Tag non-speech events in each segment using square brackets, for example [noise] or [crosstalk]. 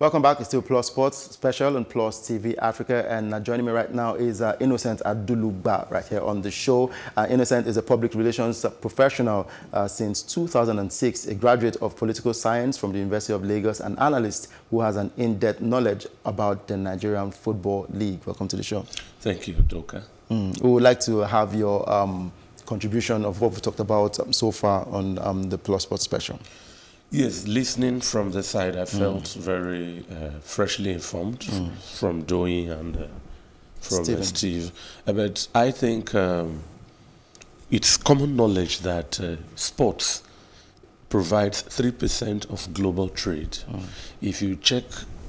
Welcome back. It's still Plus Sports special on Plus TV Africa. And uh, joining me right now is uh, Innocent Adulugba right here on the show. Uh, Innocent is a public relations professional uh, since 2006, a graduate of political science from the University of Lagos, an analyst who has an in-depth knowledge about the Nigerian Football League. Welcome to the show. Thank you, Doka. Mm. We would like to have your um, contribution of what we've talked about um, so far on um, the Plus Sports special. Yes, listening from the side, I felt mm. very uh, freshly informed mm. from Doyin and uh, from uh, Steve. Uh, but I think um, it's common knowledge that uh, sports provides 3% of global trade. Mm. If you check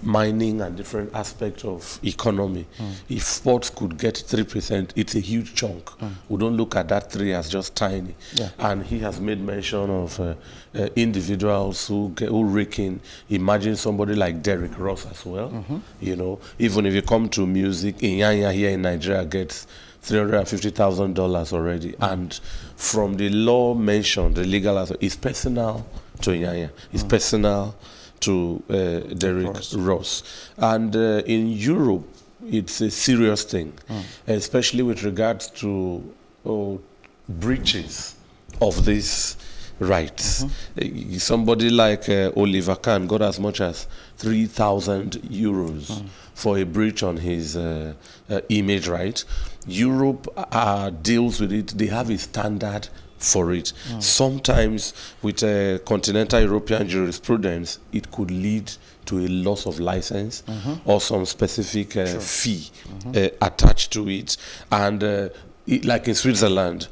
mining and different aspects of economy. Mm. If sports could get 3%, it's a huge chunk. Mm. We don't look at that three as just tiny. Yeah. And he has made mention of uh, uh, individuals who, get, who rake in. Imagine somebody like Derrick Ross as well. Mm -hmm. You know, even if you come to music, Iyanya here in Nigeria gets $350,000 already. Mm. And from the law mentioned, the legal it's personal to Iyanya. It's mm. personal to uh, Derrick Ross. And uh, in Europe, it's a serious thing, mm. especially with regards to oh, breaches of these rights. Mm -hmm. Somebody like uh, Oliver Kahn got as much as 3,000 euros mm. for a breach on his uh, uh, image right. Europe uh, deals with it. They have a standard for it. Mm. Sometimes with a continental European jurisprudence, it could lead to a loss of license mm -hmm. or some specific uh, sure. fee mm -hmm. uh, attached to it. And uh, it, like in Switzerland,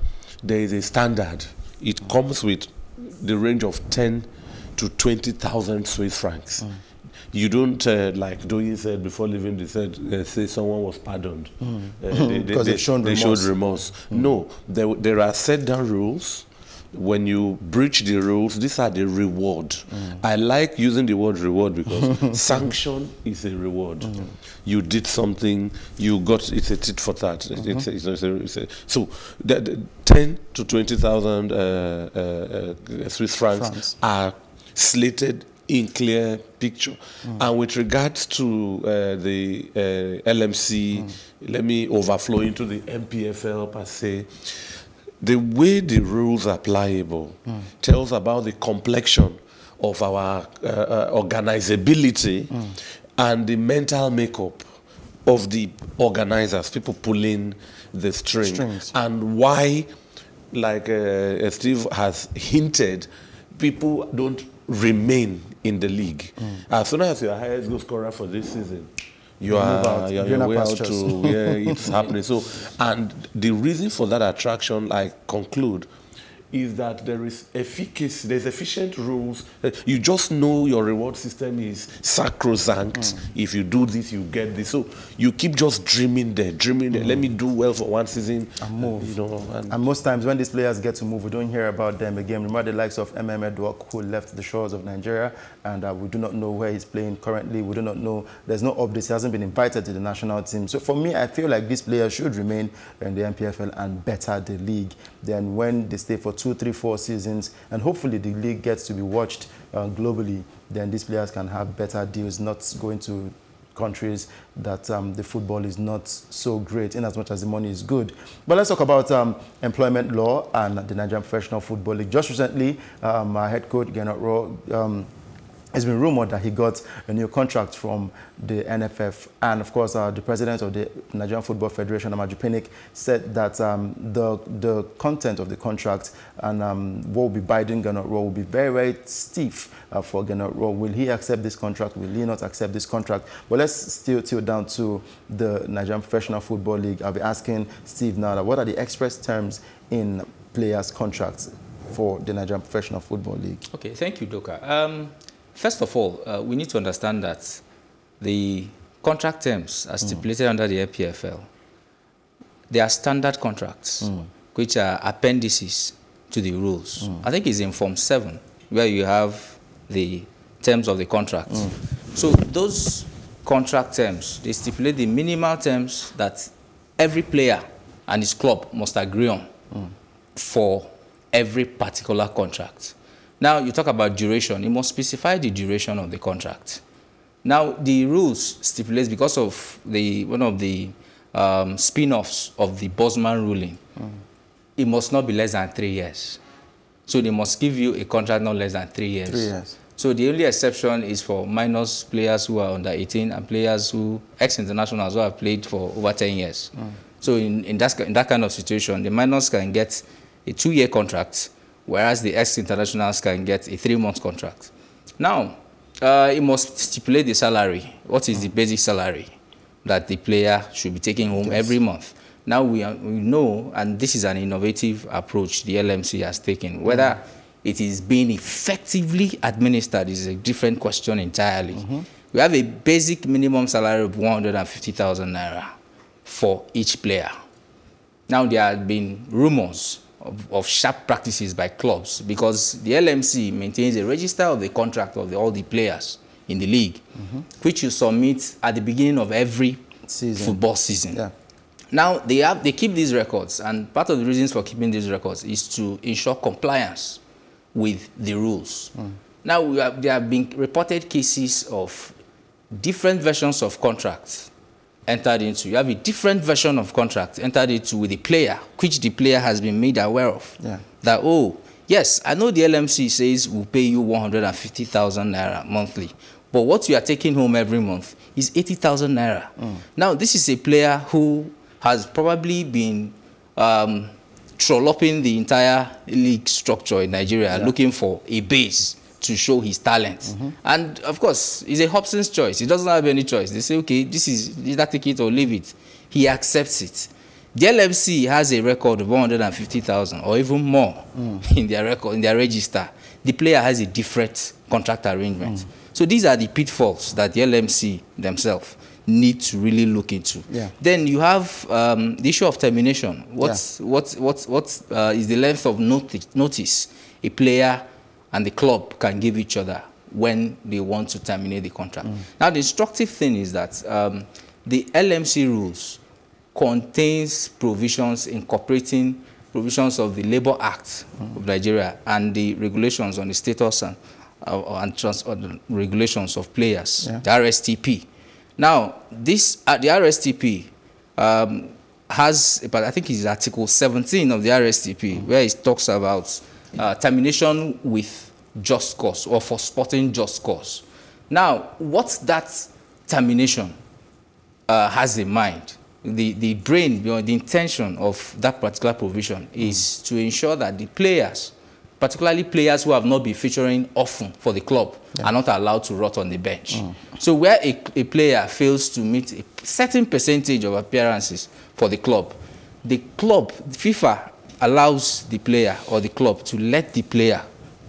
there is a standard. It mm. comes with the range of 10 to 20,000 Swiss francs. Mm you don't uh, like Doyin said before leaving the said uh, say someone was pardoned mm. uh, they, they, they, shown they showed remorse. Mm. No, there there are set down rules. When you breach the rules, these are the reward. Mm. I like using the word reward because [laughs] sanction is a reward. Mm. You did something, you got it's a tit for tat. -hmm. It's, it's, it's, a, it's a, so the, the ten to twenty thousand uh, uh, uh, Swiss francs France. are slated in clear picture. Mm. And with regards to uh, the uh, LMC, mm. let me overflow into the NPFL per se. The way the rules are pliable mm. tells about the complexion of our uh, uh organizability and the mental makeup of the organizers, people pulling the string, strings, and why, like uh, Steve has hinted, people don't remain in the league. Mm. As soon as you're highest goal scorer for this season, you are you're, way out to yeah, [laughs] it's happening. So, and the reason for that attraction, I conclude, is that there is efficacy, there's efficient rules. You just know your reward system is sacrosanct. Mm. If you do this, you get this. So you keep just dreaming there, dreaming there. Let me do well for one season. And move. You know, and, and, most times when these players get to move, we don't hear about them again. Remember the likes of MM Edwok, who left the shores of Nigeria, and uh, we do not know where he's playing currently. We do not know. There's no updates. He hasn't been invited to the national team. So for me, I feel like these players should remain in the NPFL and better the league than when they stay for two, three, four seasons, and hopefully the league gets to be watched uh, globally, then these players can have better deals, not going to countries that um, the football is not so great in as much as the money is good. But let's talk about um, employment law and the Nigerian Professional Football League. Just recently, um, our head coach, Gernot, um, it's been rumored that he got a new contract from the NFF. And of course, uh, the president of the Nigerian Football Federation, Amaju Pinnick, said that um, the, the content of the contract and um, what will be binding Gernot Rohr will be very, very stiff uh, for Gernot Rohr. Will he accept this contract? Will he not accept this contract? But let's still till down to the Nigerian Professional Football League. I'll be asking Steve now, what are the express terms in players' contracts for the Nigerian Professional Football League? Okay, thank you, Doka. Um, First of all, uh, we need to understand that the contract terms are stipulated mm. under the NPFL. They are standard contracts, mm. which are appendices to the rules. Mm. I think it's in Form 7, where you have the terms of the contract. Mm. So those contract terms, they stipulate the minimal terms that every player and his club must agree on mm. for every particular contract. Now, you talk about duration. You must specify the duration of the contract. Now, the rules stipulate because of the one of the um, spin-offs of the Bosman ruling, mm. it must not be less than three years. So they must give you a contract not less than three years. Three years. So the only exception is for minors players who are under 18 and players who, ex-internationals who have played for over 10 years. Mm. So in, in, that, in that kind of situation, the minors can get a two-year contract, whereas the ex-internationals can get a three-month contract. Now, uh, it must stipulate the salary. What is the basic salary that the player should be taking home yes. every month? Now we, are, we know, and this is an innovative approach the LMC has taken, whether mm. it is being effectively administered is a different question entirely. Mm -hmm. We have a basic minimum salary of 150,000 naira for each player. Now there have been rumors of, of, sharp practices by clubs because the LMC maintains a register of the contract of the, all the players in the league, mm -hmm. which you submit at the beginning of every season. football season. Yeah. Now, they, have, they keep these records, and part of the reasons for keeping these records is to ensure compliance with the rules. Mm. Now, have, there have been reported cases of different versions of contracts entered into. You have a different version of contract entered into with the player, which the player has been made aware of. Yeah. That, oh, yes, I know the LMC says we'll pay you 150,000 naira monthly, but what you are taking home every month is 80,000 naira. Mm. Now, this is a player who has probably been um, trolloping the entire league structure in Nigeria, yeah. looking for a base to show his talent. Mm -hmm. And of course, it's a Hobson's choice. He doesn't have any choice. They say, okay, this is either take it or leave it. He accepts it. The LFC has a record of 150,000 or even more mm. in their record, in their register. The player has a different contract arrangement. Mm. So these are the pitfalls that the LMC themselves need to really look into. Yeah. Then you have um, the issue of termination. What's, yeah. what, what, what uh, is the length of notice, notice a player and the club can give each other when they want to terminate the contract. Mm. Now, the instructive thing is that um, the LMC rules contains provisions incorporating provisions of the Labour Act mm. of Nigeria and the regulations on the status and, uh, and trans uh, regulations of players, yeah. the RSTP. Now, this uh, the RSTP um, has, but I think it's Article 17 of the RSTP, mm. where it talks about uh, termination with just cause or for sporting just cause. Now, what's that termination uh, has in mind? The, the brain, you know, the intention of that particular provision is mm. to ensure that the players, particularly players who have not been featuring often for the club, yeah. are not allowed to rot on the bench. Mm. So where a, a player fails to meet a certain percentage of appearances for the club, the club, FIFA allows the player or the club to let the player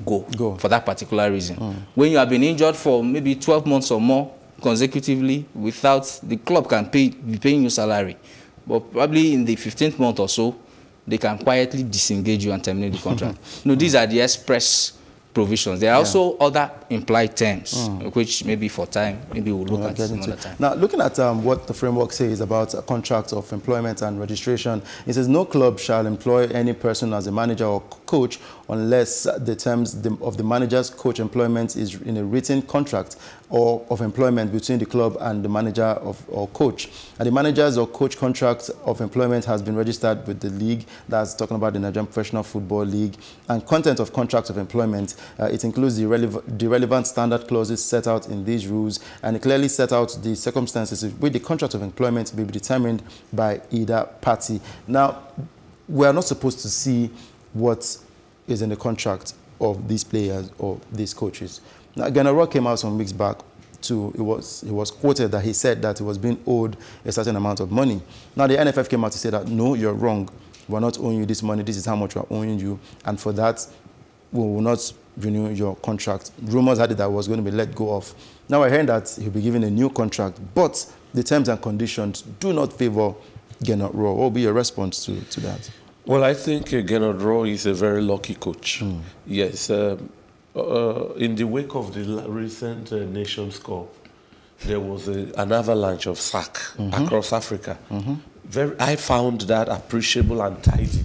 go, go. for that particular reason. Mm. When you have been injured for maybe 12 months or more consecutively without the club can pay be paying you salary, but probably in the 15th month or so, they can quietly disengage you and terminate the contract. [laughs] no, these are the express provisions. There are yeah. also other implied terms, mm. which maybe for time, maybe we'll look we'll at another time. Now, looking at um, what the framework says about a contract of employment and registration, it says no club shall employ any person as a manager or coach unless the terms of the manager's coach employment is in a written contract or of employment between the club and the manager of, or coach. And the manager's or coach contract of employment has been registered with the league, that's talking about the Nigerian Professional Football League. And content of contracts of employment, uh, it includes the, the relevant standard clauses set out in these rules, and it clearly set out the circumstances with the contract of employment to be determined by either party. Now, we are not supposed to see what is in the contract of these players or these coaches. Now, Rohr came out some weeks back to, it was, it was quoted that he said that he was being owed a certain amount of money. Now, the NFF came out to say that, no, you're wrong. We're not owing you this money. This is how much we're owing you. And for that, we will not renew your contract. Rumors had it that was going to be let go of. Now we're hearing that he'll be given a new contract, but the terms and conditions do not favor Rohr. What will be your response to, to that? Well, I think uh, Rohr is a very lucky coach. Mm. Yes, um, uh, in the wake of the recent uh, Nations Cup, there was a, an avalanche of sack mm -hmm. across Africa. Mm -hmm. Very, I found that appreciable and tidy.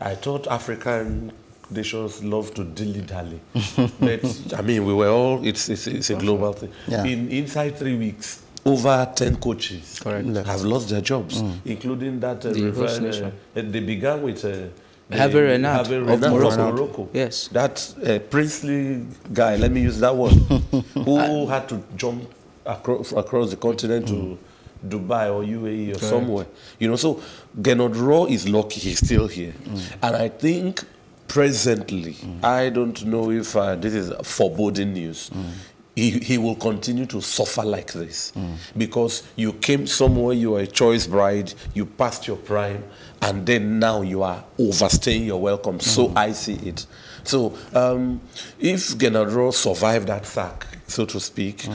I thought African nations love to dilly-dally. [laughs] but, I mean, we were all, it's, it's, it's a global thing. Yeah. In Inside three weeks, over 10 coaches Correct. have lost their jobs, including that. Uh, The river- uh, they began with uh, Eh, the- Hervé um, Renard Hervé of Renard Morocco. Morocco. Yes. That eh, uh, princely guy, let me use that word, [laughs] who had to jump across, across the continent to Dubai or UAE or somewhere. You know, so Gernot Rohr is lucky he's still here. Mm. And I think presently, mm. I don't know if uh, this is foreboding news. Mm. He, he will continue to suffer like this because you came somewhere, you were a choice bride, you passed your prime, and then now you are overstaying your welcome. So I see it. So um, if Gernot survived that sack, so to speak,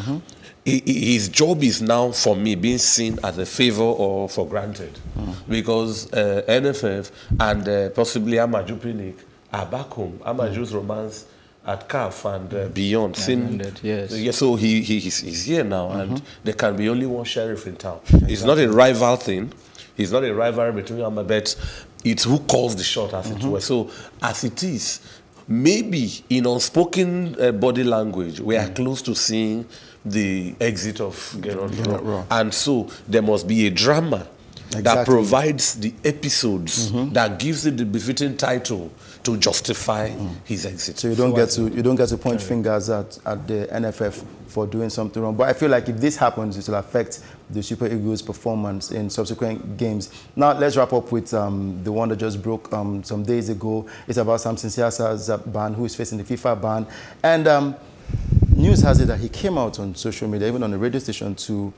he- he- his job is now for me being seen as a favor or for granted because uh, NFF and uh, possibly Amaju Pinnick are back home. Amaju's romance at CAF and uh, beyond. Seen- ended, yes. yeah, so he, he he's, he's here now, and there can be only one sheriff in town. It's not a rival thing. It's not a rivalry between them, but it's who calls the shot, as it were. So, as it is, maybe in unspoken uh, body language, we are close to seeing the exit of Gernot Rohr. And so, there must be a drama that provides the episodes that gives it the befitting title to justify his exit. So you don't get to you don't get to point fingers at, at the NFF for doing something wrong. But I feel like if this happens, it will affect the Super Eagles' performance in subsequent games. Now let's wrap up with um, the one that just broke um, some days ago. It's about Samson Siasia's uh, ban, who is facing the FIFA ban, and um, news has it that he came out on social media, even on the radio station, to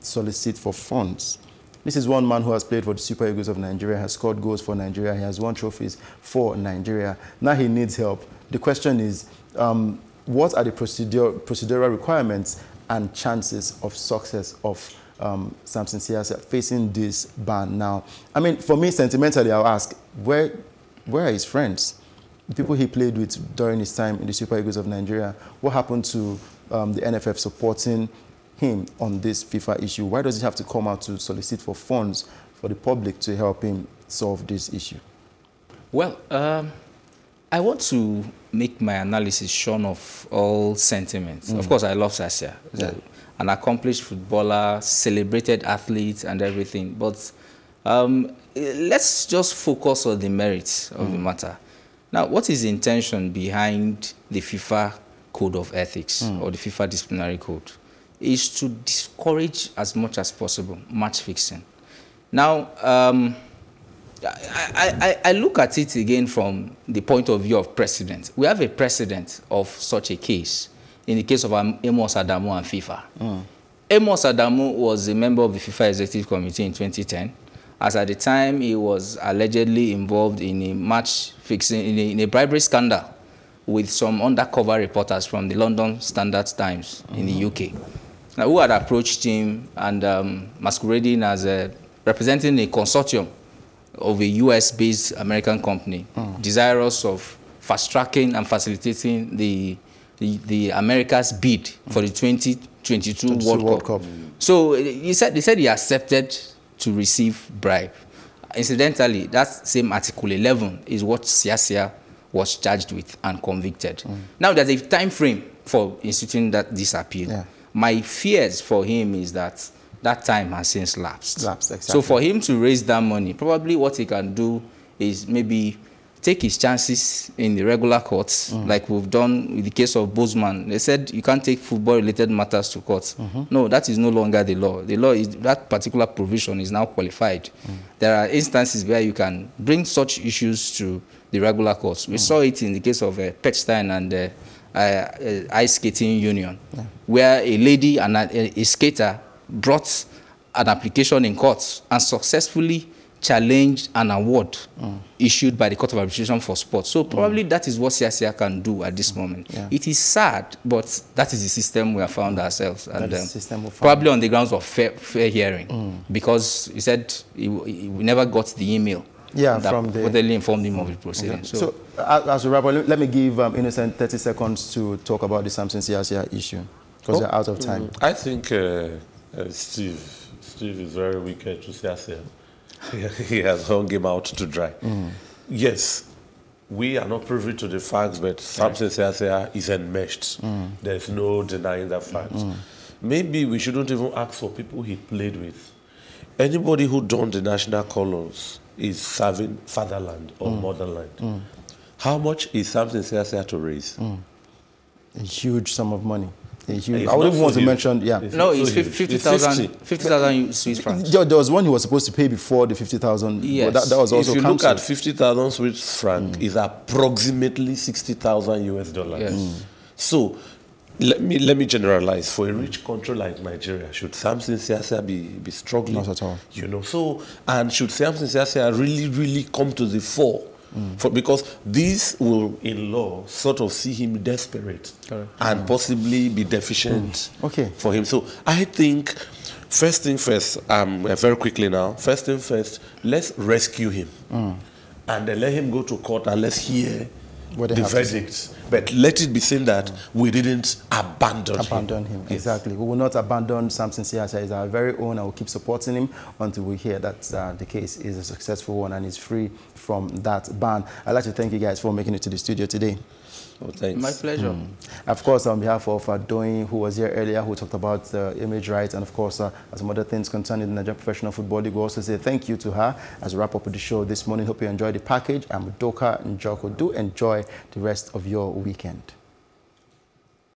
solicit for funds. This is one man who has played for the Super Eagles of Nigeria, has scored goals for Nigeria, he has won trophies for Nigeria. Now he needs help. The question is, um, what are the procedure, procedural requirements and chances of success of um, Samson Siasia facing this ban now? I mean, for me, sentimentally, I'll ask, where, where are his friends? The people he played with during his time in the Super Eagles of Nigeria, what happened to um, the NFF supporting him on this FIFA issue? Why does he have to come out to solicit for funds for the public to help him solve this issue? Well, um, I want to make my analysis shorn of all sentiments. Of course, I love Siasia. He's a- an accomplished footballer, celebrated athlete, and everything. But um, let's just focus on the merits of the matter. Now, what is the intention behind the FIFA Code of Ethics or the FIFA Disciplinary Code? Is to discourage as much as possible match fixing. Now, um, I, I, I look at it again from the point of view of precedent. We have a precedent of such a case in the case of Amos Adamu and FIFA. Amos Adamu was a member of the FIFA Executive Committee in 2010, as at the time he was allegedly involved in a match fixing, in a, in a bribery scandal with some undercover reporters from the London Standard Times in the UK. Now, who had approached him and um, masquerading as a, representing a consortium of a US-based American company, desirous of fast-tracking and facilitating the, the, the America's bid for the 2022 World, World Cup. Cup. So he said, they said he accepted to receive bribe. Incidentally, that same Article 11 is what Siasia was charged with and convicted. Now, there's a time frame for instituting that this appeal. Yeah. My fears for him is that that time has since lapsed. Lapsed, exactly. So for him to raise that money, probably what he can do is maybe take his chances in the regular courts, like we've done with the case of Bosman. They said you can't take football-related matters to court. No, that is no longer the law. The law is that particular provision is now qualified. There are instances where you can bring such issues to the regular courts. We saw it in the case of uh, Pechstein and uh, uh, uh, Ice Skating Union, where a lady and a, a skater brought an application in court and successfully challenged an award issued by the Court of Arbitration for Sport. So probably that is what Siasia can do at this moment. Yeah. It is sad, but that is the system we have found ourselves. And um, system we found. probably on the grounds of fair, fair hearing, because he said he, he, we never got the email Yeah, that from the- reportedly informed him of the proceeding. So, So, as as a rapper, let let me give um, Innocent 30 seconds to talk about the Samson Siasia issue, because we're out of time. I think uh, uh, Steve, Steve is very wicked to Siasia. [laughs] he has hung him out to dry. Yes, we are not privy to the facts, but Samson Siasia is enmeshed. Mm. There's no denying that fact. Mm. Maybe we shouldn't even ask for people he played with. Anybody who donned the national colors is serving fatherland or mm. motherland. Mm. How much is something Samson Siasia to raise? Mm. A huge sum of money. I would even want to mention, yeah. It's no, it's 50,000 50, Swiss francs. There, there was one he was supposed to pay before the 50,000. Yes. That, that, was also If you canceled. look at 50,000 Swiss franc, mm. is approximately 60,000 US dollars. Yes. Mm. So, let me let me generalize. For a rich country like Nigeria, should Samson Siasia be, be struggling? Not at all. You know, so, and should Samson Siasia really, really come to the fore? Mm. For, because this will, in law, sort of see him desperate Correct. and mm. possibly be deficient mm. okay. for him. So I think, first thing first, um, very quickly now, first thing first, let's rescue him. Mm. And then let him go to court and let's hear the verdict. But let it be seen that mm. we didn't abandon, abandon him. him. Yes. Exactly. We will not abandon Samson Siasia. He's our very own and we'll keep supporting him until we hear that uh, the case is a successful one and is free from that ban. I'd like to thank you guys for making it to the studio today. Oh, thanks. My pleasure. Mm. Of course, on behalf of uh, Doyin, who was here earlier, who talked about uh, image rights and, of course, uh, some other things concerning the Nigerian Professional Football League, we also say thank you to her as we wrap up with the show this morning. Hope you enjoyed the package. I'm Doka Njoko. Do enjoy the rest of your weekend.